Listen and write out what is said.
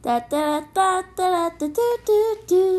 Da da da da da da do do do.